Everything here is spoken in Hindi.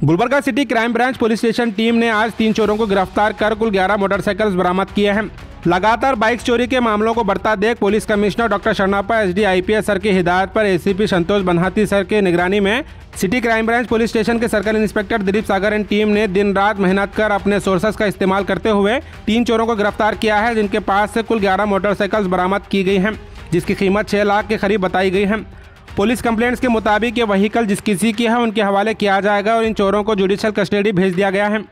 Gulbarga city crime branch police station team ने आज तीन चोरों को गिरफ़्तार कर कुल 11 मोटरसाइकिल बरामद किए हैं। लगातार बाइक चोरी के मामलों को बढ़ता देख police commissioner doctor Sharnappa SD IPS sir की हिदायत पर एसीपी संतोष बनहाती सर की निगरानी में city crime branch police station के circle inspector Dilip Sagar and team ने दिन रात मेहनत कर अपने सोर्सेस का इस्तेमाल करते हुए तीन चोरों को गिरफ़्तार किया है, जिनके पास से कुल ग्यारह मोटरसाइकिल बरामद की गई हैं, जिसकी कीमत छह लाख के करीब बताई गई है। पुलिस कंप्लेंट्स के मुताबिक ये वहीकल जिस किसी की है, उनके हवाले किया जाएगा और इन चोरों को जुडिशल कस्टडी भेज दिया गया है।